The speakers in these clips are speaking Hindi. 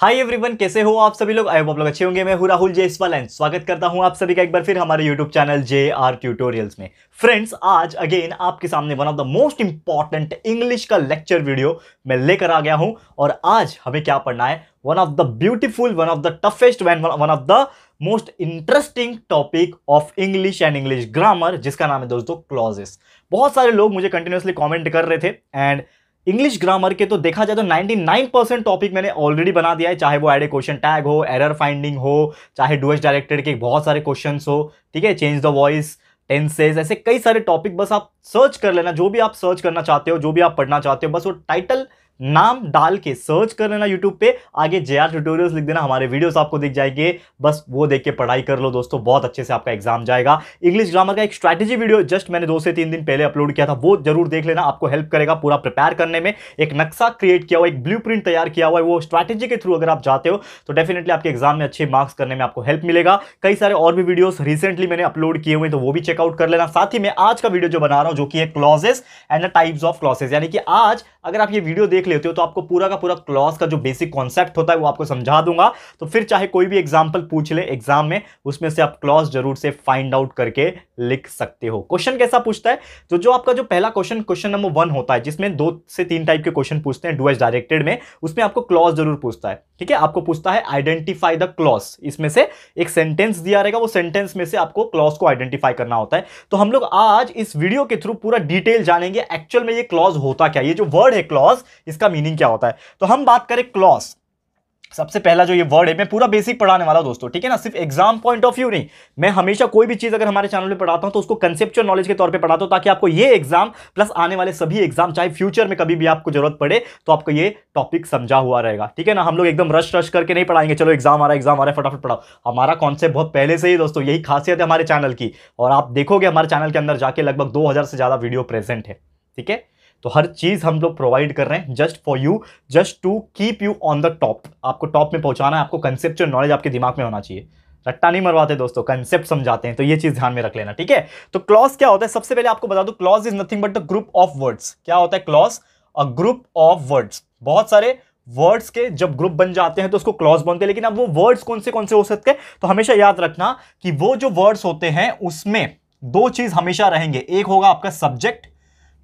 हाय एवरीवन कैसे हो आप सभी लोग? आई होप आप लोग अच्छे होंगे। मैं हूँ राहुल जयसवाल एंड स्वागत करता हूँ आप सभी का एक बार फिर हमारे YouTube channel J R tutorials में। फ्रेंड्स आज अगेन आपके सामने one of the most important English का लेक्चर वीडियो मैं लेकर आ गया हूँ और आज हमें क्या पढ़ना है? One of the beautiful one of the toughest one of the most interesting topic of English and English grammar जिसका नाम है दोस्तों क्लॉजेस बहुत सारे लोग मुझे कंटिन्यूसली कॉमेंट कर रहे थे एंड इंग्लिश ग्रामर के तो देखा जाए तो 99 परसेंट टॉपिक मैंने ऑलरेडी बना दिया है, चाहे वो एडे क्वेश्चन टैग हो एरर फाइंडिंग हो, चाहे डुएस डायरेक्टेड के बहुत सारे क्वेश्चन हो, ठीक है? चेंज द वॉइस टेंसेज ऐसे कई सारे टॉपिक बस आप सर्च कर लेना, जो भी आप सर्च करना चाहते हो, जो भी आप पढ़ना चाहते हो, बस वो टाइटल नाम डाल के सर्च कर लेना यूट्यूब पे। आगे जे आर ट्यूटोरियल्स लिख देना, हमारे वीडियोस आपको दिख जाएँगे। बस वो देख के पढ़ाई कर लो दोस्तों, बहुत अच्छे से आपका एग्ज़ाम जाएगा। इंग्लिश ग्रामर का एक स्ट्रैटेजी वीडियो जस्ट मैंने दो से तीन दिन पहले अपलोड किया था, वो ज़रूर देख लेना, आपको हेल्प करेगा पूरा प्रिपेयर करने में। एक नक्शा क्रिएट किया हुआ, एक ब्लू तैयार किया हुआ है, वो स्ट्रैटेजी के थ्रू अगर आप जाते हो तो डेफिनेटली आपके एग्ज़ाम में अच्छे मार्क्स करने में आपको हेल्प मिलेगा। कई सारे और भी वीडियोस रिसेंटली मैंने अपलोड किए हुए तो वो भी चेकआउट कर लेना। साथ ही मैं आज का वीडियो जो बना रहा हूँ, जो कि है clauses and the types of clauses यानी कि आज अगर आप ये वीडियो देख लेते हो तो आपको पूरा का पूरा क्लॉज का जो बेसिक कॉन्सेप्ट होता है, वो आपको समझा दूँगा। तो फिर चाहे कोई भी एग्ज़ाम्पल पूछ ले एग्ज़ाम में, उसमें से आप क्लॉज ज़रूर से फाइंड आउट करके लिख सकते हो। क्वेश्चन कैसा पूछता है? तो जो आपका जो पहला क्वेश्चन क्वेश्चन नंबर वन होता है, जिसमें दो से तीन टाइप के क्वेश्चन पूछते हैं डुएस डायरेक्टेड में, उसमें आपको क्लॉज ज़रूर पूछता है। ठीक है? आपको पूछता है आइडेंटिफाई द क्लॉज इसमें से एक सेंटेंस दिया रहेगा, वो सेंटेंस में से आपको क्लॉज को आइडेंटिफाई करना होता है। तो हम लोग आज इस वीडियो के थ्रू पूरा डिटेल जानेंगे एक्चुअल में ये क्लॉज होता क्या? ये जो वर्ड है क्लॉज इसका मीनिंग क्या होता है? तो हम बात करें क्लॉज सबसे पहला जो ये वर्ड है, मैं पूरा बेसिक पढ़ाने वाला हूँ दोस्तों, ठीक है ना? सिर्फ़ एग्ज़ाम पॉइंट ऑफ़ व्यू नहीं। मैं हमेशा कोई भी चीज़ अगर हमारे चैनल में पढ़ाता हूँ तो उसको कंसेप्चुअल नॉलेज के तौर पे पढ़ाता हूँ, ताकि आपको ये एग्ज़ाम प्लस आने वाले सभी एग्ज़ाम चाहे फ्यूचर में कभी भी आपको ज़रूरत पड़े तो आपको ये टॉपिक समझा हुआ रहेगा, ठीक है ना? हम लोग एकदम रश रश करके नहीं पढ़ाएँगे, चलो एग्ज़ाम आ रहा है एग्ज़ाम आ रहा है, फटाफट पढ़ाओ। हमारा कॉन्सेप्ट बहुत पहले से ही दोस्तों, यही खासियत है हमारे चैनल की, और आप देखोगे हमारे चैनल के अंदर जाके लगभग दो हज़ार से ज़्यादा वीडियो प्रेजेंट है, ठीक है? तो हर चीज़ हम लोग प्रोवाइड कर रहे हैं just for you just to keep you on the top आपको टॉप में पहुंचाना है, आपको कंसेप्चुअल नॉलेज आपके दिमाग में होना चाहिए। रट्टा नहीं मरवाते दोस्तों कंसेप्ट समझाते हैं तो ये चीज़ ध्यान में रख लेना, ठीक है? तो क्लॉज क्या होता है? सबसे पहले आपको बता दू clause is nothing but the group of words क्या होता है clause a group of words बहुत सारे वर्ड्स के जब ग्रुप बन जाते हैं तो उसको क्लॉज बनते हैं, लेकिन अब वो वर्ड्स कौन से कौन से हो सकते हैं? तो हमेशा याद रखना कि वो जो वर्ड्स होते हैं, उसमें दो चीज़ हमेशा रहेंगे। एक होगा आपका सब्जेक्ट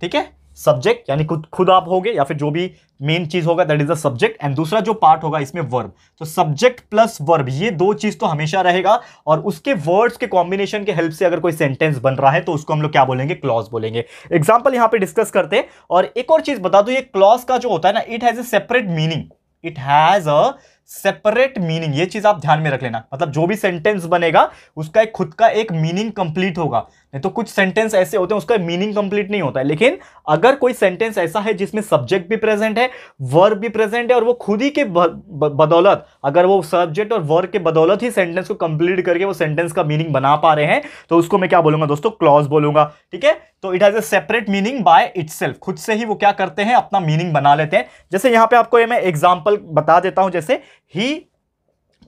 ठीक है? सब्जेक्ट यानी खुद खुद आप होगे या फिर जो भी मेन चीज़ होगा that is the subject and दूसरा जो पार्ट होगा इसमें वर्ब तो सब्जेक्ट प्लस वर्ब ये दो चीज़ तो हमेशा रहेगा, और उसके वर्ड्स के कॉम्बिनेशन के हेल्प से अगर कोई सेंटेंस बन रहा है तो उसको हम लोग क्या बोलेंगे? क्लॉज बोलेंगे. एग्ज़ाम्पल यहाँ पे डिस्कस करते हैं, और एक और चीज़ बता दो, ये क्लॉज का जो होता है ना it has a separate meaning it has a separate meaning ये चीज़ आप ध्यान में रख लेना। मतलब जो भी सेंटेंस बनेगा, उसका एक खुद का एक मीनिंग कंप्लीट होगा। नहीं तो कुछ सेंटेंस ऐसे होते हैं, उसका मीनिंग कंप्लीट नहीं होता है। लेकिन अगर कोई सेंटेंस ऐसा है जिसमें सब्जेक्ट भी प्रेजेंट है वर्ब भी प्रेजेंट है और वो खुद ही के बदौलत, अगर वो सब्जेक्ट और वर्ब के बदौलत ही सेंटेंस को कंप्लीट करके वो सेंटेंस का मीनिंग बना पा रहे हैं तो उसको मैं क्या बोलूँगा दोस्तों? क्लॉज बोलूँगा। ठीक है? तो it has a separate meaning by it खुद से ही वो क्या करते हैं? अपना मीनिंग बना लेते हैं। जैसे यहाँ पर आपको ये मैं एग्ज़ाम्पल बता देता हूँ। जैसे ही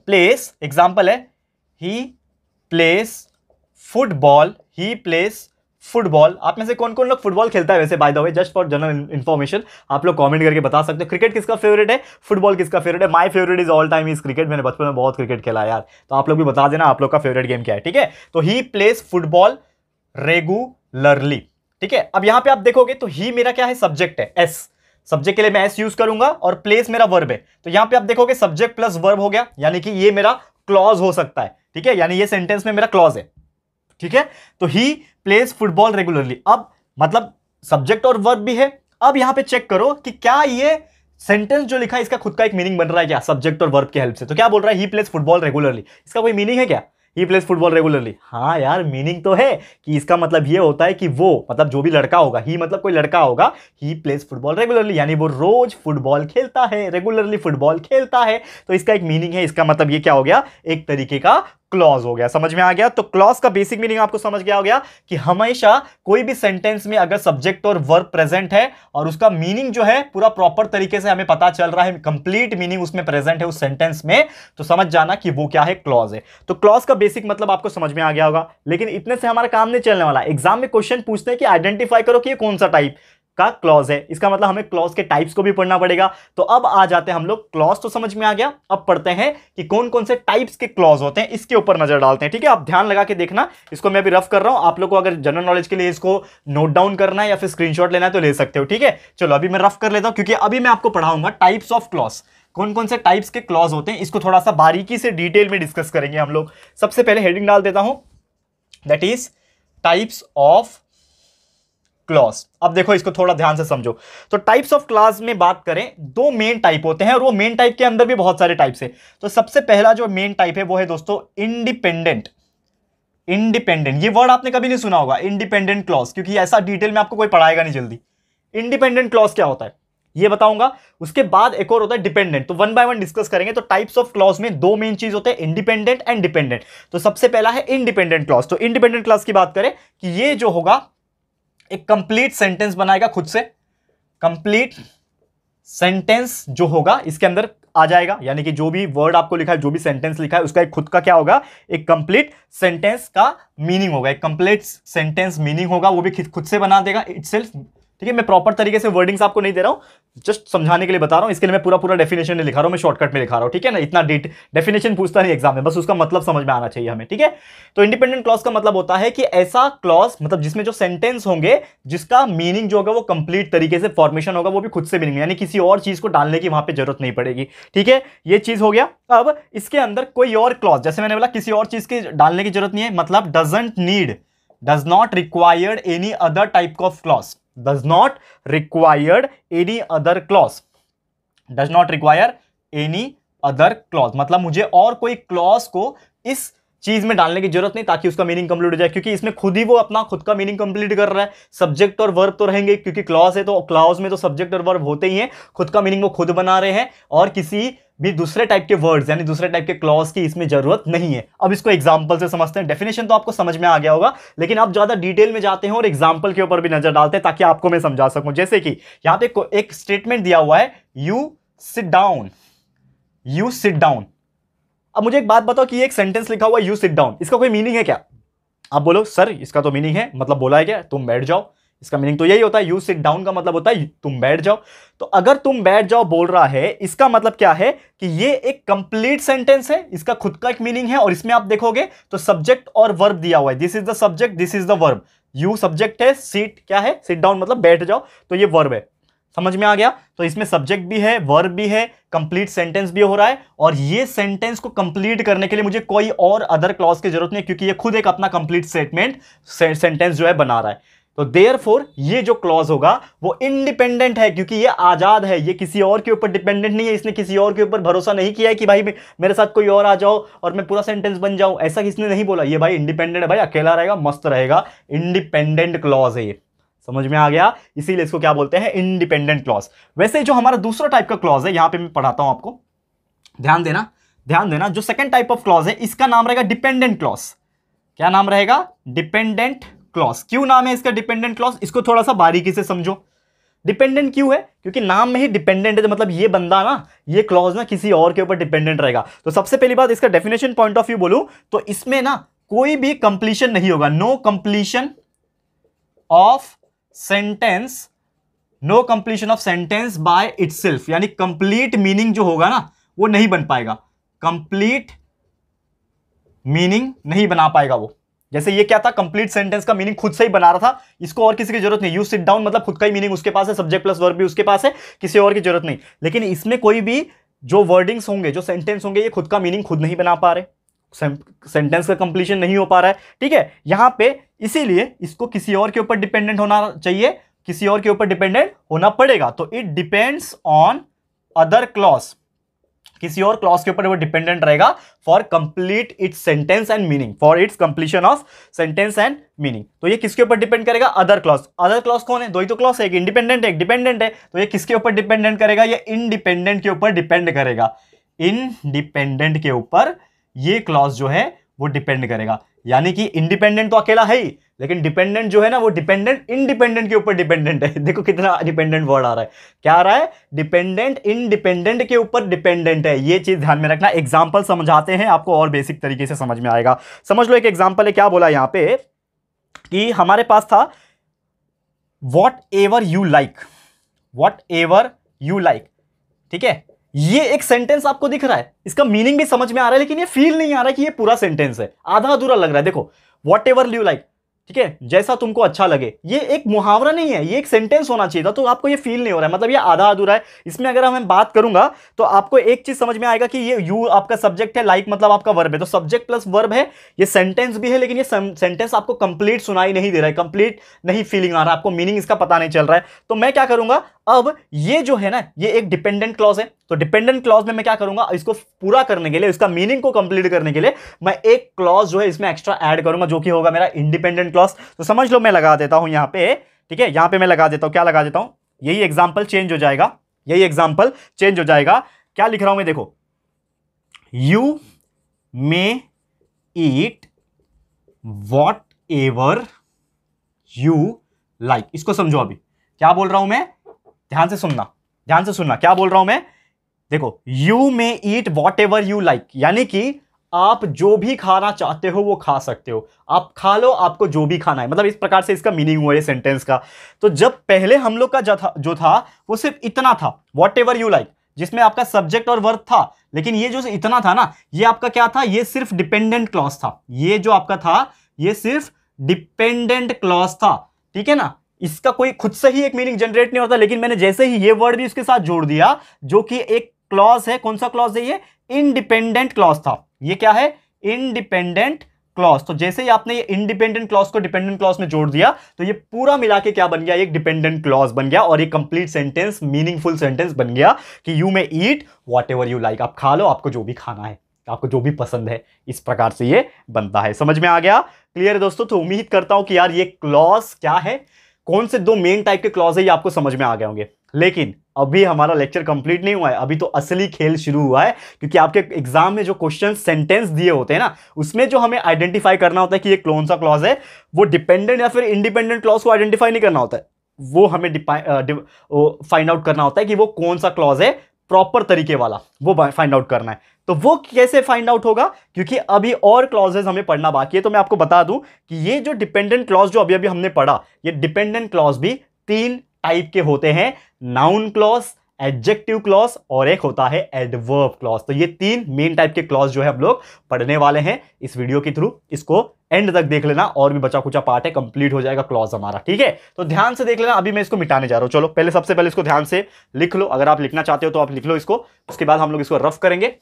प्लेस एग्ज़ाम्पल है he plays football he plays football आप में से कौन कौन लोग फुटबॉल खेलता है वैसे? By the way just for general information आप लोग कमेंट करके बता सकते हो। क्रिकेट किसका फेवरेट है? फुटबॉल किसका फेवरेट है? My favourite is all time is cricket मैंने बचपन में बहुत क्रिकेट खेला यार। तो आप लोग भी बता देना आप लोग का फेवरेट गेम क्या है, ठीक है? तो ही प्लेस फुटबॉल रेगुलरली ठीक है? अब यहाँ पे आप देखोगे तो ही मेरा क्या है? सब्जेक्ट है। एस सब्जेक्ट के लिए मैं एस यूज़ करूँगा और प्लेस मेरा वर्ब है। तो यहाँ पे आप देखोगे सब्जेक्ट प्लस वर्ब हो गया। यानी कि ये मेरा क्लॉज हो सकता है। ठीक है? यानी ये सेंटेंस में मेरा क्लॉज है। ठीक है? तो ही प्लेस फुटबॉल रेगुलरली अब मतलब सब्जेक्ट और वर्ब भी है। अब यहाँ पे चेक करो कि क्या ये सेंटेंस जो लिखा है, इसका खुद का एक मीनिंग बन रहा है क्या? सब्जेक्ट और वर्ब के हेल्प से। तो क्या बोल रहा है? ही प्लेस फुटबॉल रेगुलरली इसका कोई मीनिंग है क्या? ही प्लेस फुटबॉल रेगुलरली हाँ यार मीनिंग तो है कि इसका मतलब ये होता है कि वो मतलब जो भी लड़का होगा ही मतलब कोई लड़का होगा ही प्लेस फुटबॉल रेगुलरली यानी वो रोज फुटबॉल खेलता है रेगुलरली फुटबॉल खेलता है। तो इसका एक मीनिंग है, इसका मतलब ये क्या हो गया? एक तरीके का क्लॉज हो गया, समझ में आ गया? तो क्लॉज का बेसिक मीनिंग आपको समझ गया हो गया कि हमेशा कोई भी सेंटेंस में अगर सब्जेक्ट और वर्ब प्रेजेंट है और उसका मीनिंग जो है पूरा प्रॉपर तरीके से हमें पता चल रहा है कंप्लीट मीनिंग उसमें प्रेजेंट है उस सेंटेंस में तो समझ जाना कि वो क्या है क्लॉज है। तो क्लॉज का बेसिक मतलब आपको समझ में आ गया होगा, लेकिन इतने से हमारा काम नहीं चलने वाला। एग्ज़ाम में क्वेश्चन पूछते हैं कि आइडेंटिफाई करो कि ये कौन सा टाइप का क्लॉज है। इसका मतलब हमें क्लॉज के टाइप्स को भी पढ़ना पड़ेगा। तो अब आ जाते हैं हम लोग। क्लॉज तो समझ में आ गया। अब पढ़ते हैं कि कौन कौन से टाइप्स के क्लॉज होते हैं। इसके ऊपर नज़र डालते हैं। ठीक है? आप ध्यान लगा के देखना। इसको मैं अभी रफ कर रहा हूँ। आप लोग को अगर जनरल नॉलेज के लिए इसको नोट डाउन करना है या फिर स्क्रीनशॉट लेना है तो ले सकते हो। ठीक है? चलो, अभी मैं रफ कर लेता हूँ क्योंकि अभी मैं आपको पढ़ाऊँगा टाइप्स ऑफ़ क्लॉज कौन कौन से टाइप्स के क्लॉज होते हैं? इसको थोड़ा सा बारीकी से डिटेल में डिस्कस करेंगे हम लोग। सबसे पहले हेडिंग डाल देता हूँ। That is types of clause अब देखो, इसको थोड़ा ध्यान से समझो। तो टाइप्स ऑफ़ क्लास में बात करें, दो मेन टाइप होते हैं और वो मेन टाइप के अंदर भी बहुत सारे टाइप्स है। तो सबसे पहला जो मेन टाइप है, वो है दोस्तों इंडिपेंडेंट इंडिपेंडेंट ये वर्ड आपने कभी नहीं सुना होगा इंडिपेंडेंट क्लॉज क्योंकि ऐसा डिटेल में आपको कोई पढ़ाएगा नहीं जल्दी। इंडिपेंडेंट क्लॉज क्या होता है? ये बताऊँगा, उसके बाद एक और होता है डिपेंडेंट तो वन बाय वन डिस्कस करेंगे तो टाइप्स ऑफ़ क्लॉज में दो मेन चीज़ होते हैं इंडिपेंडेंट एंड डिपेंडेंट तो सबसे पहला है इंडिपेंडेंट क्लॉज तो इंडिपेंडेंट क्लॉज की बात करें, कि ये जो होगा एक कंप्लीट सेंटेंस बनाएगा खुद से। कंप्लीट सेंटेंस जो होगा, इसके अंदर आ जाएगा। यानी कि जो भी वर्ड आपको लिखा है, जो भी सेंटेंस लिखा है, उसका एक खुद का क्या होगा? एक कंप्लीट सेंटेंस का मीनिंग होगा। एक कंप्लीट सेंटेंस मीनिंग होगा, वो भी खुद से बना देगा। इटसेल्फ ठीक है, मैं प्रॉपर तरीके से वर्डिंग्स आपको नहीं दे रहा हूँ जस्ट समझाने के लिए बता रहा हूँ, इसके लिए मैं पूरा पूरा डेफिनेशन नहीं लिखा रहा हूँ, मैं शॉर्टकट में लिखा रहा हूँ, ठीक है ना, इतना डेफिनेशन पूछता नहीं एग्ज़ाम में, बस उसका मतलब समझ में आना चाहिए हमें, ठीक है? तो इंडिपेंडेंट क्लॉज का मतलब होता है कि ऐसा क्लॉज मतलब जिसमें जो सेंटेंस होंगे, जिसका मीनिंग जो होगा वो कंप्लीट तरीके से फॉर्मेशन होगा, वो भी खुद से मीनिंग यानी किसी और चीज़ को डालने की वहाँ पर ज़रूरत नहीं पड़ेगी, ठीक है? ये चीज़ हो गया। अब इसके अंदर कोई और क्लॉज जैसे मैंने बोला किसी और चीज़ की डालने की ज़रूरत नहीं है मतलब doesn't need does not required any other type of clause does not required any other clause. Does not require any other clause. मतलब मुझे और कोई क्लॉज को इस चीज़ में डालने की ज़रूरत नहीं ताकि उसका मीनिंग कंप्लीट हो जाए, क्योंकि इसमें खुद ही वो अपना, खुद का मीनिंग कंप्लीट कर रहा है। सब्जेक्ट और वर्ब तो रहेंगे, क्योंकि क्लॉज है तो क्लॉज में तो सब्जेक्ट और वर्ब होते ही हैं। खुद का मीनिंग वो खुद बना रहे हैं और किसी भी दूसरे टाइप के वर्ड्स यानी दूसरे टाइप के क्लॉज की इसमें ज़रूरत नहीं है। अब इसको एग्जांपल से समझते हैं। डेफिनेशन तो आपको समझ में आ गया होगा, लेकिन आप ज़्यादा डिटेल में जाते हैं और एग्जांपल के ऊपर भी नज़र डालते हैं ताकि आपको मैं समझा सकूँ। जैसे कि यहाँ पे एक स्टेटमेंट दिया हुआ है you sit down you sit down अब मुझे एक बात बताओ कि एक सेंटेंस लिखा हुआ है यू सिट डाउन इसका कोई मीनिंग है क्या? आप बोलो सर इसका तो मीनिंग है। मतलब बोला है क्या? तुम बैठ जाओ। इसका मीनिंग तो यही होता है यू सिट डाउन का मतलब होता है, तुम बैठ जाओ। तो अगर तुम बैठ जाओ, बोल रहा है, इसका मतलब क्या है कि ये एक कंप्लीट सेंटेंस है, इसका खुद का एक मीनिंग है, और इसमें आप देखोगे तो सब्जेक्ट और वर्ब दिया हुआ है। This is the subject this is the verb you subject है सीट क्या है? सिट डाउन मतलब बैठ जाओ तो ये वर्ब है। समझ में आ गया? तो इसमें सब्जेक्ट भी है वर्ब भी है कंप्लीट सेंटेंस भी हो रहा है, और ये सेंटेंस को कंप्लीट करने के लिए मुझे कोई और अदर क्लॉज की ज़रूरत नहीं क्योंकि ये खुद एक अपना कंप्लीट स्टेटमेंट सेंटेंस जो है बना रहा है। तो देयर फोर ये जो क्लॉज होगा, वो इंडिपेंडेंट है, क्योंकि ये आज़ाद है, ये किसी और के ऊपर डिपेंडेंट नहीं है, इसने किसी और के ऊपर भरोसा नहीं किया है कि भाई, मेरे साथ कोई और आ जाओ और मैं पूरा सेंटेंस बन जाऊँ। ऐसा किसने नहीं बोला? ये भाई इंडिपेंडेंट है भाई, अकेला रहेगा, मस्त रहेगा। इंडिपेंडेंट क्लॉज है ये। समझ में आ गया? इसीलिए इसको क्या बोलते हैं? इंडिपेंडेंट क्लॉज वैसे जो हमारा दूसरा टाइप का क्लॉज है, यहाँ पे मैं पढ़ाता हूँ आपको। ध्यान देना ध्यान देना, जो सेकेंड टाइप ऑफ़ क्लॉज है, इसका नाम रहेगा डिपेंडेंट क्लॉज क्या नाम रहेगा? Dependent clause. क्यों नाम है इसका डिपेंडेंट क्लॉज इसको थोड़ा सा बारीकी से समझो। डिपेंडेंट क्यों है? क्योंकि नाम में ही डिपेंडेंट है तो मतलब ये बंदा ना, ये क्लॉज ना किसी और के ऊपर डिपेंडेंट रहेगा। तो सबसे पहली बात, इसका डेफिनेशन पॉइंट ऑफ़ व्यू बोलूँ तो इसमें ना कोई भी कंप्लीशन नहीं होगा। No completion of sentence no completion of sentence by it यानी कंप्लीट मीनिंग जो होगा ना, वो नहीं बन पाएगा। कंप्लीट मीनिंग नहीं बना पाएगा वो। जैसे ये क्या था? कंप्लीट सेंटेंस का मीनिंग खुद से ही बना रहा था। इसको और किसी की ज़रूरत नहीं। यू सिट डाउन मतलब खुद का ही मीनिंग उसके पास है। सब्जेक्ट प्लस वर्ब भी उसके पास है। किसी और की ज़रूरत नहीं। लेकिन इसमें कोई भी जो वर्डिंग्स होंगे, जो सेंटेंस होंगे, ये खुद का मीनिंग खुद नहीं बना पा रहे। सेंटेंस का कंप्लीशन नहीं हो पा रहा है। ठीक है? यहाँ पे इसीलिए इसको किसी और के ऊपर डिपेंडेंट होना चाहिए। किसी और के ऊपर डिपेंडेंट होना पड़ेगा। तो it depends on other clause किसी और क्लॉज के ऊपर वो डिपेंडेंट रहेगा for complete its sentence and meaning for its completion of sentence and meaning तो ये किसके ऊपर डिपेंड करेगा? अदर क्लॉज अदर क्लॉज कौन है? दो ही तो क्लॉज है, एक इंडिपेंडेंट है, एक डिपेंडेंट है। तो ये किसके ऊपर डिपेंडेंट करेगा? ये इनडिपेंडेंट के ऊपर डिपेंड करेगा। इनडिपेंडेंट के ऊपर ये क्लॉज जो है, वो डिपेंड करेगा। यानी कि इंडिपेंडेंट तो अकेला है ही, लेकिन डिपेंडेंट जो है ना, वो डिपेंडेंट इंडिपेंडेंट के ऊपर डिपेंडेंट है। देखो कितना डिपेंडेंट वर्ड आ रहा है। क्या आ रहा है? डिपेंडेंट इंडिपेंडेंट के ऊपर डिपेंडेंट है। ये चीज़ ध्यान में रखना। एग्ज़ाम्पल समझाते हैं, आपको और बेसिक तरीके से समझ में आएगा। समझ लो एक एग्ज़ाम्पल है, क्या बोला यहाँ पे? कि हमारे पास था whatever you like whatever you like ठीक है? ये एक सेंटेंस आपको दिख रहा है। इसका मीनिंग भी समझ में आ रहा है, लेकिन ये फील नहीं आ रहा है कि ये पूरा सेंटेंस है। आधा अधूरा लग रहा है। देखो वॉट एवर यू लाइक ठीक है? जैसा तुमको अच्छा लगे। ये एक मुहावरा नहीं है, ये एक सेंटेंस होना चाहिए था तो आपको ये फील नहीं हो रहा है। मतलब ये आधा अधूरा है। इसमें अगर हम बात करूँगा तो आपको एक चीज़ समझ में आएगा कि ये यू आपका सब्जेक्ट है लाइक मतलब आपका वर्ब है। तो सब्जेक्ट प्लस वर्ब है, ये सेंटेंस भी है, लेकिन ये सेंटेंस आपको कंप्लीट सुनाई नहीं दे रहा है। कंप्लीट नहीं फीलिंग आ रहा है। आपको मीनिंग इसका पता नहीं चल रहा है। तो मैं क्या करूँगा अब ये जो है ना, ये एक डिपेंडेंट क्लॉज है। तो डिपेंडेंट क्लॉज में मैं क्या करूँगा? इसको पूरा करने के लिए, इसका मीनिंग को कंप्लीट करने के लिए, मैं एक क्लॉज जो है इसमें एक्स्ट्रा ऐड करूँगा, जो कि होगा मेरा इंडिपेंडेंट क्लॉज तो समझ लो, मैं लगा देता हूँ यहाँ पे, ठीक है? यहाँ पे मैं लगा देता हूँ, क्या लगा देता हूँ? यही एग्ज़ाम्पल चेंज हो जाएगा, यही एग्ज़ाम्पल चेंज हो जाएगा। क्या लिख रहा हूँ मैं? देखो you may eat whatever you like इसको समझो अभी। क्या बोल रहा हूँ मैं? ध्यान से सुनना, ध्यान से सुनना। क्या बोल रहा हूँ मैं? देखो you may eat whatever you like यानी कि आप जो भी खाना चाहते हो, वो खा सकते हो। आप खा लो, आपको जो भी खाना है। मतलब इस प्रकार से इसका मीनिंग हुआ है सेंटेंस का। तो जब पहले हम लोग का जो था जो था, वो सिर्फ़ इतना था वॉट एवर यू लाइक जिसमें आपका सब्जेक्ट और वर्क था। लेकिन ये जो इतना था ना, ये आपका क्या था? ये सिर्फ़ डिपेंडेंट क्लॉज था। ये जो आपका था, ये सिर्फ़ डिपेंडेंट क्लॉज था। ठीक है ना? इसका कोई खुद से ही एक मीनिंग जनरेट नहीं होता, लेकिन मैंने जैसे ही ये वर्ड भी उसके साथ जोड़ दिया, जो कि एक क्लॉज है, कौन सा क्लॉज है ये? इंडिपेंडेंट क्लॉज था। ये क्या है? इंडिपेंडेंट क्लॉज तो जैसे ही आपने ये इंडिपेंडेंट क्लॉज को डिपेंडेंट क्लॉज में जोड़ दिया तो ये पूरा मिला के क्या बन गया? एक डिपेंडेंट क्लॉज बन गया और एक कंप्लीट सेंटेंस मीनिंगफुल सेंटेंस बन गया कि you may eat whatever you like आप खा लो, आपको जो भी खाना है, आपको जो भी पसंद है, इस प्रकार से ये बनता है। समझ में आ गया? क्लियर है दोस्तों? तो उम्मीद करता हूँ कि यार ये क्लॉज क्या है? कौन से दो मेन टाइप के क्लॉज है ये आपको समझ में आ गए होंगे। लेकिन अभी हमारा लेक्चर कंप्लीट नहीं हुआ है, अभी तो असली खेल शुरू हुआ है, क्योंकि आपके एग्ज़ाम में जो क्वेश्चन सेंटेंस दिए होते हैं ना, उसमें जो हमें आइडेंटिफाई करना होता है कि ये कौन सा क्लॉज है, वो डिपेंडेंट या फिर इंडिपेंडेंट क्लॉज को आइडेंटिफाई नहीं करना होता है। वो हमें फाइंड आउट करना होता है कि वो कौन सा क्लॉज है प्रॉपर तरीके वाला, वो फाइंड आउट करना है। तो वो कैसे फाइंड आउट होगा? क्योंकि अभी और क्लॉजेज हमें पढ़ना बाकी है तो मैं आपको बता दूँ कि ये जो डिपेंडेंट क्लॉज जो अभी अभी हमने पढ़ा, ये डिपेंडेंट क्लॉज भी तीन टाइप के होते हैं। नाउन क्लॉज एडजेक्टिव क्लॉज और एक होता है एडवर्ब क्लॉज तो ये तीन मेन टाइप के क्लॉज जो है हम लोग पढ़ने वाले हैं इस वीडियो के थ्रू इसको एंड तक देख लेना और भी बचा कुचा पार्ट है कंप्लीट हो जाएगा क्लॉज हमारा, ठीक है? तो ध्यान से देख लेना, अभी मैं इसको मिटाने जा रहा हूँ। चलो, पहले सबसे पहले इसको ध्यान से लिख लो। अगर आप लिखना चाहते हो तो आप लिख लो इसको। उसके बाद हम लोग इसको रफ करेंगे।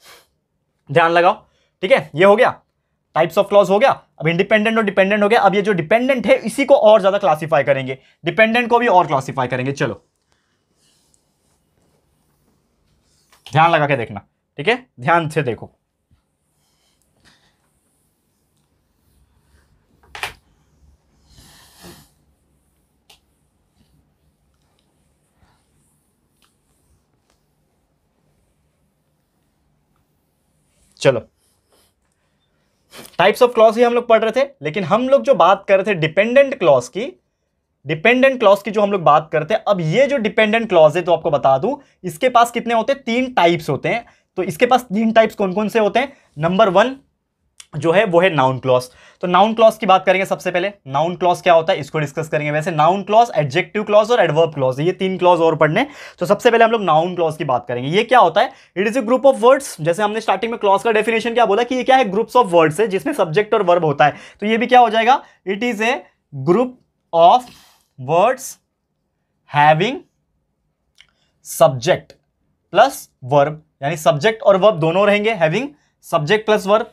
ध्यान लगाओ, ठीक है? ये हो गया। टाइप्स ऑफ़ क्लॉज हो गया। अब इंडिपेंडेंट और डिपेंडेंट हो गया। अब ये जो डिपेंडेंट है, इसी को और ज़्यादा क्लासीफाई करेंगे। डिपेंडेंट को भी और क्लासीफाई करेंगे। चलो। ध्यान लगा के देखना, ठीक है? ध्यान से देखो। चलो। टाइप्स ऑफ़ क्लॉज ही हम लोग पढ़ रहे थे, लेकिन हम लोग जो बात कर रहे थे डिपेंडेंट क्लॉज की डिपेंडेंट क्लॉज की जो हम लोग बात करते हैं, अब ये जो डिपेंडेंट क्लॉज है तो आपको बता दूँ, इसके पास कितने होते हैं? तीन टाइप्स होते हैं। तो इसके पास तीन टाइप्स कौन कौन से होते हैं? नंबर वन जो है, वो है नाउन क्लॉज तो नाउन क्लॉज की बात करेंगे सबसे पहले। नाउन क्लॉज क्या होता है? इसको डिस्कस करेंगे। वैसे नाउन क्लॉज एडजेक्टिव क्लॉज और एडवर्ब क्लॉज ये तीन क्लॉज और पढ़ने। तो सबसे पहले हम लोग नाउन क्लॉज की बात करेंगे। ये क्या होता है? It is a group of words जैसे हमने स्टार्टिंग में क्लॉज का डेफिनेशन क्या बोला कि ये क्या है? ग्रुप्स ऑफ़ वर्ड्स है, जिसमें सब्जेक्ट और वर्ब होता है। तो ये भी क्या हो जाएगा? It is a group of words having subject plus verb यानी सब्जेक्ट और वर्ब दोनों रहेंगे having subject plus verb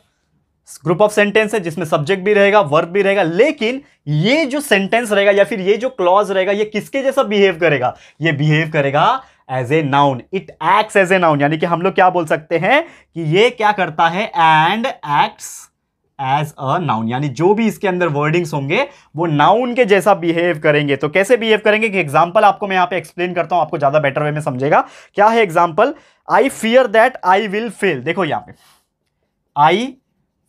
group of sentence है, जिसमें सब्जेक्ट भी रहेगा वर्ब भी रहेगा, लेकिन ये जो सेंटेंस रहेगा या फिर ये जो क्लॉज रहेगा, ये किसके जैसा बिहेव करेगा? ये बिहेव करेगा as a noun it acts as a noun यानी कि हम लोग क्या बोल सकते हैं कि ये क्या करता है and acts as a noun यानी जो भी इसके अंदर वर्डिंग्स होंगे, वो नाउन के जैसा बिहेव करेंगे। तो कैसे बिहेव करेंगे? कि एग्जांपल आपको मैं यहाँ पे एक्सप्लेन करता हूँ, आपको ज़्यादा बेटर वे में समझेगा। क्या है example I fear that I will fail देखो यहाँ पे। I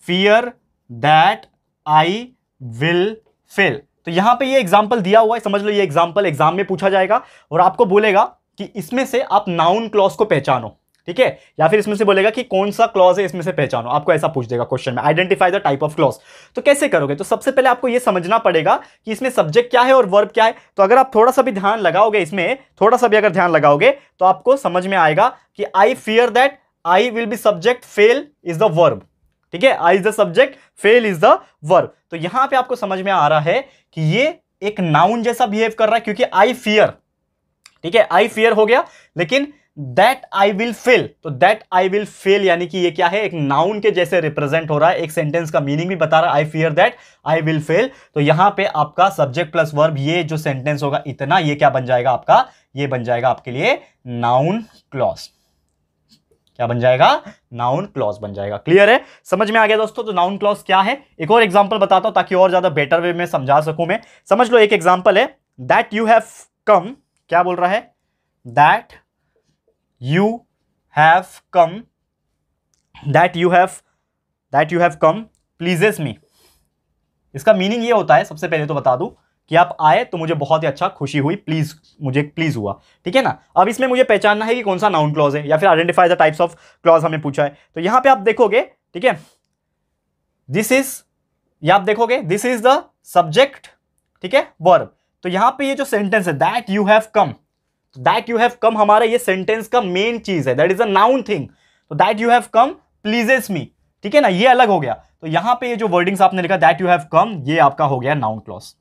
fear that I will fail तो यहाँ पे ये एग्ज़ाम्पल दिया हुआ है, समझ लो ये एग्ज़ाम्पल एग्ज़ाम में पूछा जाएगा और आपको बोलेगा कि इसमें से आप नाउन क्लॉज को पहचानो। ठीक है? या फिर इसमें से बोलेगा कि कौन सा क्लॉज है, इसमें से पहचानो। आपको ऐसा पूछ देगा क्वेश्चन में। Identify the type of clause तो कैसे करोगे? तो सबसे पहले आपको यह समझना पड़ेगा कि इसमें सब्जेक्ट क्या है और वर्ब क्या है। तो अगर आप थोड़ा सा भी ध्यान लगाओगे इसमें, थोड़ा सा भी अगर ध्यान लगाओगे तो आपको समझ में आएगा कि I fear that I will be subject fail is the verb ठीक है? I is the subject fail is the verb तो यहाँ पे आपको समझ में आ रहा है कि ये एक नाउन जैसा बिहेव कर रहा है, क्योंकि आई फियर ठीक है? आई फियर हो गया, लेकिन दैट आई विल फेल तो दैट आई विल फेल यानी कि ये क्या है? एक नाउन के जैसे रिप्रेजेंट हो रहा है। एक सेंटेंस का मीनिंग भी बता रहा है। I fear that I will fail तो यहाँ पे आपका सब्जेक्ट प्लस वर्ब ये जो सेंटेंस होगा, इतना ये क्या बन जाएगा आपका? ये बन जाएगा आपके लिए नाउन क्लॉज क्या बन जाएगा? नाउन क्लॉज बन जाएगा। क्लियर है? समझ में आ गया दोस्तों? तो नाउन क्लॉज क्या है? एक और एग्ज़ाम्पल बताता हूँ ताकि और ज़्यादा बेटर वे में समझा सकूँ मैं। समझ लो, एक एग्ज़ाम्पल है। दैट यू हैव कम क्या बोल रहा है? That you have come that you have that you have come pleases me इसका मीनिंग ये होता है, सबसे पहले तो बता दूँ, कि आप आए तो मुझे बहुत ही अच्छा खुशी हुई प्लीज़ मुझे प्लीज़ हुआ, ठीक है ना? अब इसमें मुझे पहचानना है कि कौन सा नाउन क्लॉज है, या फिर identify the types of clause हमें पूछा है। तो यहाँ पे आप देखोगे, ठीक है? दिस इज़ या आप देखोगे दिस इज़ द सब्जेक्ट ठीक है? वर्ब तो यहाँ पे ये जो सेंटेंस है that you have come that you have come हमारा ये सेंटेंस का मेन चीज़ है that is a noun thing तो that you have come pleases me ठीक है ना? ये अलग हो गया। तो यहाँ पे ये जो वर्डिंग्स आपने लिखा दैट यू हैव कम ये आपका हो गया नाउन क्लॉस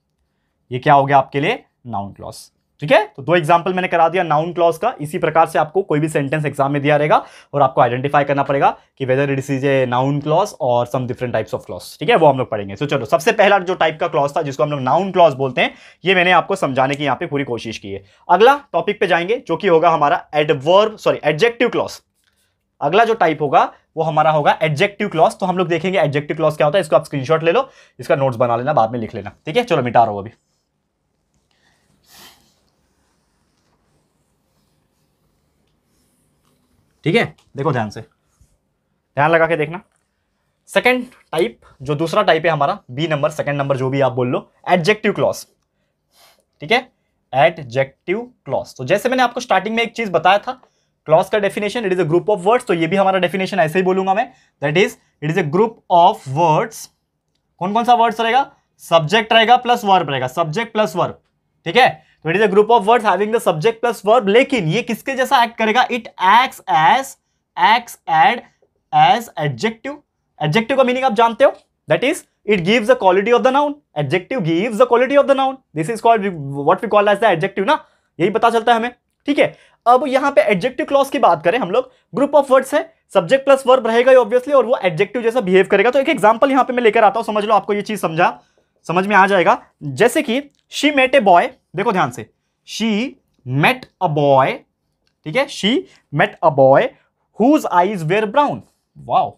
ये क्या हो गया आपके लिए? नाउन क्लॉज ठीक है? तो दो एग्ज़ाम्पल मैंने करा दिया नाउन क्लॉज का। इसी प्रकार से आपको कोई भी सेंटेंस एग्ज़ाम में दिया रहेगा और आपको आइडेंटिफाई करना पड़ेगा कि whether it is a noun clause और some different types of clause ठीक है? वो हम लोग पढ़ेंगे। तो चलो, सबसे पहला जो टाइप का क्लॉज था, जिसको हम लोग नाउन क्लॉज बोलते हैं, ये मैंने आपको समझाने की यहाँ पे पूरी कोशिश की है। अगला टॉपिक पे जाएँगे, जो कि होगा हमारा एडवर्ब सॉरी एडजेक्टिव क्लॉज अगला जो टाइप होगा, वो हमारा होगा एडजेक्टिव क्लॉज तो हम लोग देखेंगे एडजेक्टिव क्लॉज क्या होता है, इसको आप स्क्रीनशॉट ले लो, इसका नोट्स बना लेना, बाद में लिख लेना। ठीक है? चलो, मिटा रहा हूँ अभी। ठीक है? देखो ध्यान से। ध्यान लगा के देखना। सेकेंड टाइप जो दूसरा टाइप है हमारा बी नंबर सेकेंड नंबर जो भी आप बोल लो एडजेक्टिव क्लॉज ठीक है? एडजेक्टिव क्लॉज तो जैसे मैंने आपको स्टार्टिंग में एक चीज़ बताया था क्लॉज का definition it is a group of words तो ये भी हमारा डेफिनेशन ऐसे ही बोलूँगा मैं। That is it is a group of words कौन कौन सा वर्ड्स रहेगा? सब्जेक्ट रहेगा प्लस वर्ब रहेगा। सब्जेक्ट प्लस वर्ब ठीक है? It is a group of words having the subject plus verb लेकिन ये किसके जैसा एक्ट करेगा? It acts as acts ad as adjective adjective का मीनिंग आप जानते हो? That is it gives the quality of the noun adjective gives the quality of the noun this is called what we call as the adjective ना? यही पता चलता है हमें। ठीक है? अब यहाँ पे एडजेक्टिव क्लॉज की बात करें हम लोग। ग्रुप ऑफ़ वर्ड्स है। सब्जेक्ट प्लस वर्ब रहेगा ऑब्वियसली और वो एडजेक्टिव जैसा बिहेव करेगा। तो एक एग्जांपल यहाँ पे मैं लेकर आता हूँ। समझ लो, आपको ये चीज़ समझा, समझ में आ जाएगा। जैसे कि शी मेट ए बॉय देखो ध्यान से। शी मेट अ बॉय ठीक है? She met a boy whose eyes were brown wow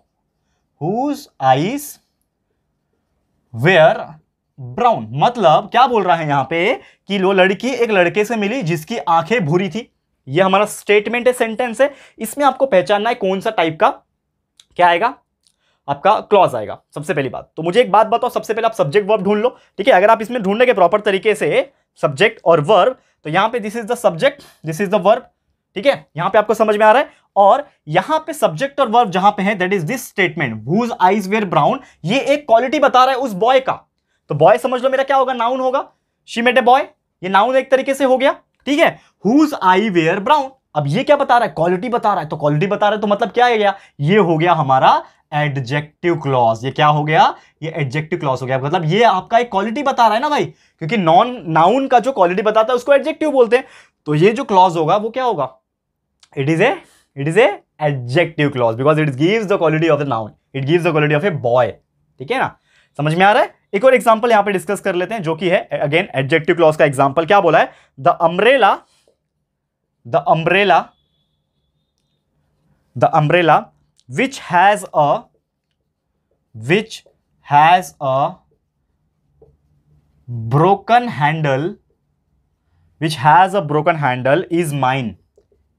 whose eyes were brown मतलब क्या बोल रहा है यहाँ पे? कि लो लड़की एक लड़के से मिली जिसकी आँखें भूरी थी। ये हमारा स्टेटमेंट है सेंटेंस है। इसमें आपको पहचानना है कौन सा टाइप का। क्या आएगा? आपका क्लॉज आएगा, सबसे पहली बात। तो मुझे एक बात बताओ, सबसे पहले आप सब्जेक्ट वर्ब ढूंढ लो, ठीक है? अगर आप इसमें ढूँढने के प्रॉपर तरीके से सब्जेक्ट और वर्ब तो यहाँ पे this is the subject this is the verb ठीक है? यहाँ पे आपको समझ में आ रहा है? और यहाँ पे सब्जेक्ट और वर्ब जहाँ पे है that is this statement whose eyes were brown ये एक क्वालिटी बता रहा है उस बॉय का। तो बॉय समझ लो मेरा क्या होगा? नाउन होगा। शी मेट ए बॉय ये नाउन एक तरीके से हो गया, ठीक है? हुज आई वेयर ब्राउन अब ये क्या बता रहा है? क्वालिटी बता रहा है। तो क्वालिटी बता रहा है तो मतलब क्या है गया? ये हो गया हमारा एडजेक्टिव क्लॉज ये क्या हो गया? ये एडजेक्टिव क्लॉज हो गया। मतलब ये आपका एक क्वालिटी बता रहा है ना भाई, क्योंकि नॉन नाउन का जो क्वालिटी बताता है, उसको एडजेक्टिव बोलते हैं। तो ये जो क्लॉज होगा, वो क्या होगा? It is a it is a adjective clause because it gives the quality of the noun it gives the quality of a boy ठीक है ना? समझ में आ रहा है? एक और एग्ज़ाम्पल यहाँ पे डिस्कस कर लेते हैं, जो कि है अगेन एडजेक्टिव क्लॉज का एग्ज़ाम्पल क्या बोला है? The umbrella the umbrella the umbrella which has a, which has a broken handle, which has a broken handle is mine.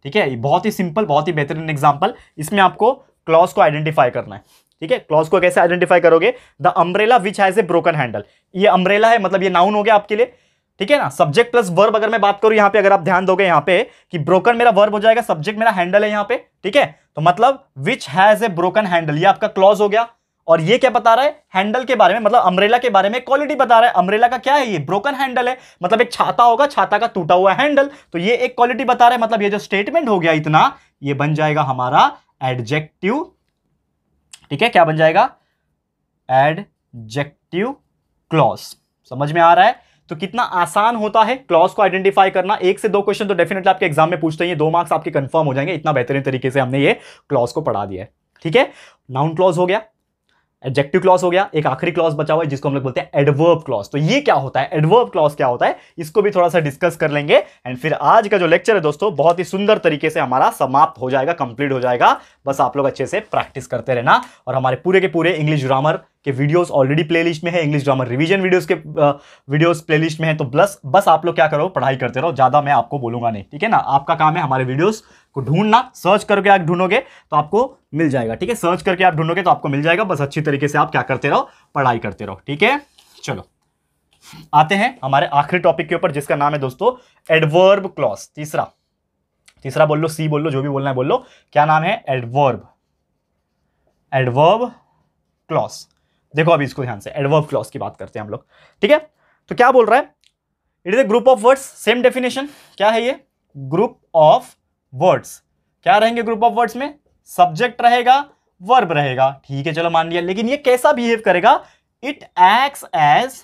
ठीक है? बहुत ही सिंपल बहुत ही बेहतरीन एग्जांपल इसमें आपको क्लॉज को आइडेंटिफाई करना है। ठीक है? क्लॉज को कैसे आइडेंटिफाई करोगे? The umbrella which has a broken handle ये अम्ब्रेला है मतलब ये नाउन हो गया आपके लिए। ठीक है ना? सब्जेक्ट प्लस वर्ब अगर मैं बात करूँ यहाँ पे, अगर आप ध्यान दोगे यहाँ पे कि ब्रोकन मेरा वर्ब हो जाएगा सब्जेक्ट मेरा हैंडल है यहाँ पे। ठीक है? तो मतलब which has a broken handle ये आपका क्लॉज हो गया। और ये क्या बता रहा है? हैंडल के बारे में मतलब अम्ब्रेला के बारे में क्वालिटी बता रहा है। अम्ब्रेला का क्या है? ये ब्रोकन हैंडल है। मतलब एक छाता होगा, छाता का टूटा हुआ हैंडल तो ये एक क्वालिटी बता रहा है। मतलब ये जो स्टेटमेंट हो गया इतना, ये बन जाएगा हमारा एडजेक्टिव ठीक है? क्या बन जाएगा? एडजेक्टिव क्लॉज समझ में आ रहा है? तो कितना आसान होता है क्लॉज को आइडेंटिफाई करना? एक से दो क्वेश्चन तो डेफिनेटली आपके एग्ज़ाम में पूछते हैं दो मार्क्स आपके कंफर्म हो जाएँगे। इतना बेहतरीन तरीके से हमने ये क्लॉज को पढ़ा दिया है। ठीक है? नाउन क्लॉज हो गया एडजेक्टिव क्लॉज हो गया, एक आखिरी क्लॉज बचा हुआ है जिसको हम लोग बोलते हैं एडवर्ब क्लॉज तो ये क्या होता है? एडवर्ब क्लॉज क्या होता है? इसको भी थोड़ा सा डिस्कस कर लेंगे एंड फिर आज का जो लेक्चर है दोस्तों, बहुत ही सुंदर तरीके से हमारा समाप्त हो जाएगा कंप्लीट हो जाएगा। बस आप लोग अच्छे से प्रैक्टिस करते रहना और हमारे पूरे के पूरे इंग्लिश ग्रामर के वीडियोस ऑलरेडी प्लेलिस्ट में है इंग्लिश ग्रामर रिवीजन वीडियोस के वीडियोस प्लेलिस्ट में है तो बस बस आप लोग क्या करो, पढ़ाई करते रहो, ज़्यादा मैं आपको बोलूँगा नहीं, ठीक है ना? आपका काम है हमारे वीडियोस को ढूंढना सर्च करके आप ढूंढोगे तो आपको मिल जाएगा, ठीक है? सर्च करके आप ढूंढोगे तो आपको मिल जाएगा, बस अच्छी तरीके से आप क्या करते रहो, पढ़ाई करते रहो, ठीक है? चलो, आते हैं हमारे आखिरी टॉपिक के ऊपर, जिसका नाम है दोस्तों एडवर्ब क्लॉस तीसरा। तीसरा बोल लो सी बोल लो, जो भी बोलना है बोल लो। क्या नाम है? एडवर्ब एडवर्ब क्लॉस देखो अभी इसको ध्यान से एडवर्ब क्लॉज की बात करते हैं हम लोग। ठीक है? तो क्या बोल रहा है? It is a group of words same definition क्या है ये? ग्रुप ऑफ़ वर्ड्स क्या रहेंगे ग्रुप ऑफ़ वर्ड्स में? सब्जेक्ट रहेगा वर्ब रहेगा। ठीक है, चलो मान लिया। लेकिन ये कैसा बिहेव करेगा? It acts as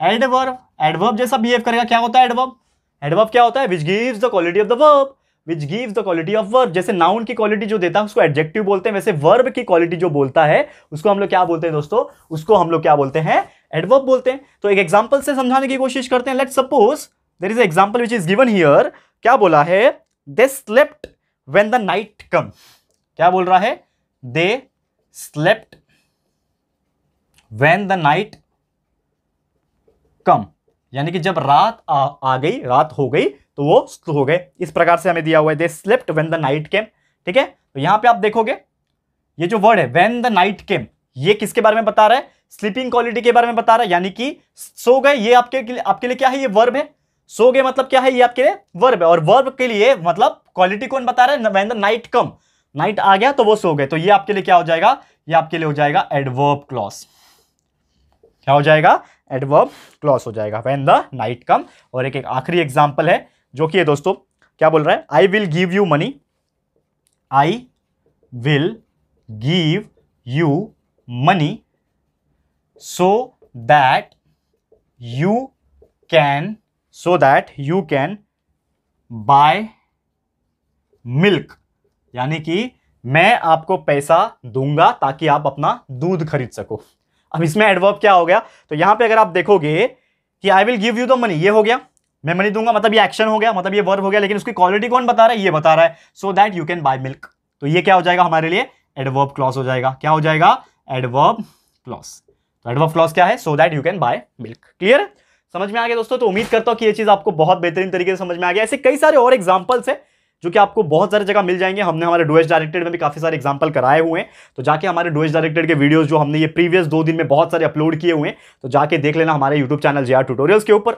adverb adverb जैसा बिहेव करेगा, क्या होता है एडवर्ब एडवर्ब क्या होता है? Which gives the quality of the verb which gives the quality of verb जैसे नाउन की क्वालिटी जो देता है उसको एडजेक्टिव बोलते हैं वैसे वर्ब की क्वालिटी जो बोलता है उसको हम लोग क्या बोलते हैं दोस्तों? उसको हम लोग क्या बोलते हैं? एडवर्ब बोलते हैं। तो एक एग्ज़ाम्पल से समझाने की कोशिश करते हैं। Let suppose there is example which is given here क्या बोला है? They slept when the night come क्या बोल रहा है? They slept when the night come यानी कि जब रात आ, आ गई रात हो गई तो वो हो गए। इस प्रकार से हमें दिया हुआ है they slept when the night came ठीक है? तो यहाँ पे आप देखोगे, ये जो वर्ड है वेन द नाइट केम ये किसके बारे में बता रहा है? स्लीपिंग क्वालिटी के बारे में बता रहा है, यानी कि सो गए, ये आपके आपके लिए क्या है ये वर्ब है? सो गए मतलब क्या है ये आपके लिए वर्ब है। और वर्ब के लिए मतलब क्वालिटी कौन बता रहा है? When the night come night आ गया तो वो सो गए। तो ये आपके लिए क्या हो जाएगा? ये आपके लिए हो जाएगा एडवर्ब क्लॉस क्या हो जाएगा? एडवर्ब क्लॉस हो जाएगा। वेन द नाइट कम और एक एक आखिरी एग्ज़ाम्पल है जो कि है दोस्तों, क्या बोल रहा है? I will give you money I will give you money so that you can so that you can buy milk यानी कि मैं आपको पैसा दूँगा ताकि आप अपना दूध खरीद सको। अब इसमें एडवर्ब क्या हो गया? तो यहाँ पे अगर आप देखोगे कि I will give you the money ये हो गया। मैं मनी दूँगा मतलब ये एक्शन हो गया मतलब ये वर्ब हो गया, लेकिन उसकी क्वालिटी कौन बता रहा है? ये बता रहा है। So that you can buy milk तो ये क्या हो जाएगा हमारे लिए? एडवर्ब क्लॉस हो जाएगा। क्या हो जाएगा? एडवर्ब क्लॉस तो एडवर्ब क्लॉस क्या है? So that you can buy milk clear समझ में आ गया दोस्तों? तो उम्मीद करता हूँ कि ये चीज़ आपको बहुत बेहतरीन तरीके से समझ में आ गया। ऐसे कई सारे और एग्जाम्पल्स है, जो कि आपको बहुत सारी जगह मिल जाएँगे। हमने हमारे डोएस डायरेक्टेड में भी काफ़ी सारे एग्ज़ाम्पल कराए हुए हैं। तो जाके हमारे डोएस डायरेक्टेड के वीडियोस जो हमने ये प्रीवियस दो दिन में बहुत सारे अपलोड किए हुए हैं तो जाके देख लेना हमारे यूट्यूब चैनल जे ट्यूटोरियल्स के ऊपर।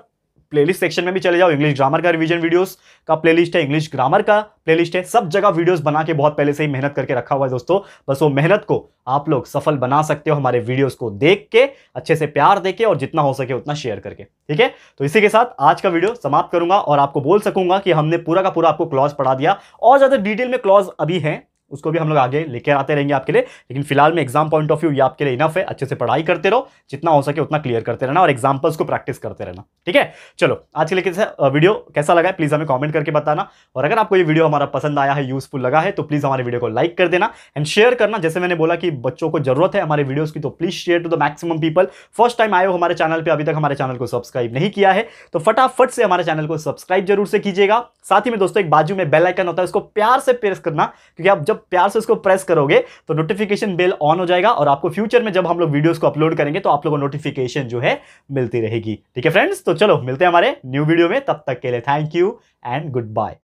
प्लेलिस्ट सेक्शन में भी चले जाओ इंग्लिश ग्रामर का रिवीजन वीडियोस का प्लेलिस्ट है इंग्लिश ग्रामर का प्लेलिस्ट है, सब जगह वीडियोस बना के बहुत पहले से ही मेहनत करके रखा हुआ है दोस्तों। बस वो मेहनत को आप लोग सफल बना सकते हो हमारे वीडियोस को देख के, अच्छे से प्यार देके और जितना हो सके उतना शेयर करके, ठीक है? तो इसी के साथ आज का वीडियो समाप्त करूँगा और आपको बोल सकूँगा कि हमने पूरा का पूरा आपको क्लॉज पढ़ा दिया। और ज़्यादा डिटेल में क्लॉज अभी है उसको भी हम लोग आगे लेकर आते रहेंगे आपके लिए। लेकिन फ़िलहाल में एग्ज़ाम पॉइंट ऑफ़ व्यू ये आपके लिए इनफ है। अच्छे से पढ़ाई करते रहो। जितना हो सके उतना क्लियर करते रहना और एग्जाम्पल्स को प्रैक्टिस करते रहना। ठीक है? चलो, आज के लिए वीडियो कैसा लगा है? प्लीज़ हमें कॉमेंट करके बताना। और अगर आपको ये वीडियो हमारा पसंद आया है यूजफुल लगा है तो प्लीज़ हमारे वीडियो को लाइक कर देना एंड शेयर करना। जैसे मैंने बोला कि बच्चों को ज़रूरत है हमारे वीडियोस की तो please share to the maximum people first time आए हो हमारे चैनल पर अभी तक हमारे चैनल को सब्सक्राइब नहीं किया है तो फटाफट से हमारे चैनल को सब्सक्राइब ज़रूर से कीजिएगा। साथ ही में दोस्तों, एक बाजू में बेल आइकन होता है, उसको प्यार से प्रेस करना, क्योंकि आप जब प्यार से उसको प्रेस करोगे तो नोटिफिकेशन बेल ऑन हो जाएगा और आपको फ्यूचर में जब हम लोग वीडियोस को अपलोड करेंगे तो आप लोगों को नोटिफिकेशन जो है मिलती रहेगी। ठीक है फ्रेंड्स तो चलो, मिलते हैं हमारे न्यू वीडियो में, तब तक के लिए thank you and good bye